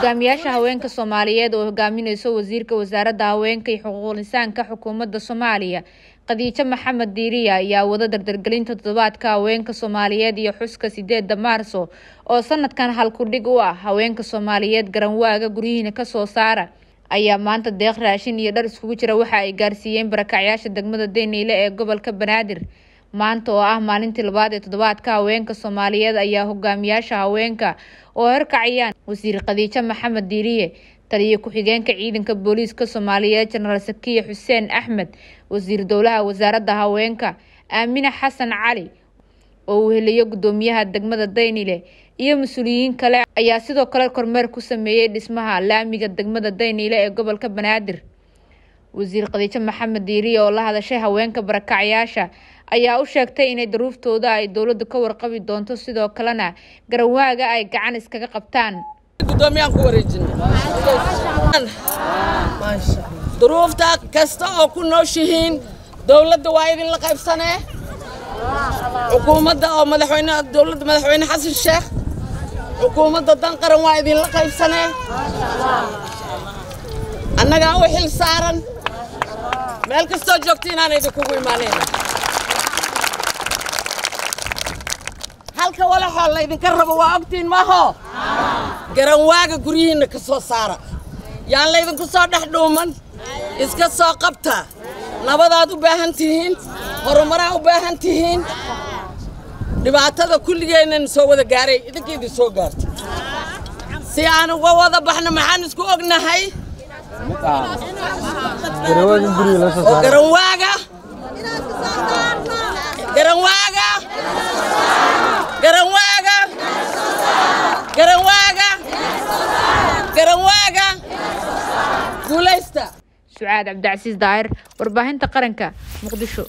hogaamiyaasha haweenka soomaaliyeed oo hogaamineyso wasiirka wasaaradda haweenka iyo xuquuqul insaanka xukuumadda soomaaliya. Khadiijo maxamed diiriya ayaa wada dardargelinta toddobaadka haweenka soomaaliyeed iyo xuska sideeda maarso oo sanadkan halkudhig u ah. Haweenka soomaaliyeed garanwaaga guryihiina ka soo saara ayaa maanta deeq raashin iyo dhar iskugu jira waxa ay gaarsiiyeen barakacyaasha degmada dayniile ee gobolka banaadir maanta oo ah maalintii labaad ee toddobaadka haweenka soomaaliyeed ayaa hogaamiyaasha haweenka oo horkacayaan wasiir khadiijo maxamed diiriye taliyo ku-xigeenka ciidanka booliiska soomaaliyeed jenaraal sakiya xuseen axmed wasiir dowlaha wasaaradda haweenka aamine xasan cali oo uu heliyo gudoomiyaha degmada daynile iyo mas'uuliyiin kale ayaa sidoo kale kormeer ku sameeyey dhismaha laamiga degmada dayniile ee gobolka banaadir. Wasiir khadiijo maxamed diiriye oo la hadashay haweenka barakacyaasha ayaa u sheegtay inay daruuftooda ay dowladda ka warqabi doonto sidoo kalena garawaaga ay gacan iskaga qabtaan. Duruufta kasta oo ku nooshihiin dowladda waa idinla qaybsanee? Xukuumadda oo madaxweyne dowladda madaxweyne xasan sheekh xukuumadda dan qaran waa idinla qaybsanee? Annagaa u xil saaran. Meel kastoo joogta inaan idinkugu imaanayna halka walaxoo laydinka rabo waa ogtiin maho garanwaaga guryihiinna ka soo saara. Yaan laydinku soo dhex dhuuman iska soo qabta. Nabadaad u baahan tihiin horumaraa u baahan tihiin. Dhibaatada kulligeennan soo wada gaaray idinka idin soo gaarta si aan uga wada baxno maxaan isku ognahay? Garanwaaga garanwaaga garanwaaga garanwaaga sucaad cabdicasiis daahir warbaahinta qaranka muqdisho